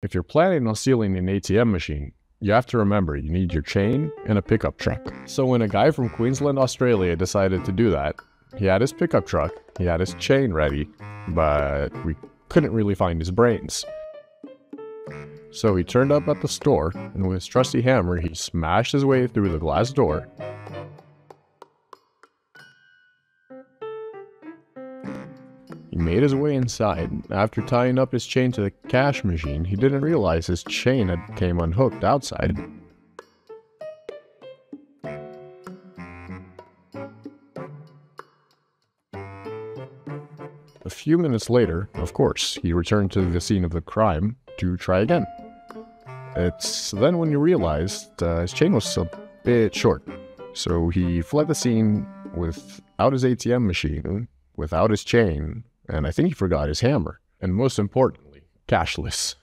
If you're planning on stealing an ATM machine, you have to remember you need your chain and a pickup truck. So when a guy from Queensland, Australia decided to do that, he had his pickup truck, he had his chain ready, but we couldn't really find his brains. So he turned up at the store, and with his trusty hammer, he smashed his way through the glass door. He made his way inside. After tying up his chain to the cash machine, he didn't realize his chain had came unhooked outside. A few minutes later, of course, he returned to the scene of the crime to try again. It's then when he realized uh, his chain was a bit short. So he fled the scene without his ATM machine, without his chain, and I think he forgot his hammer. And most importantly, cashless.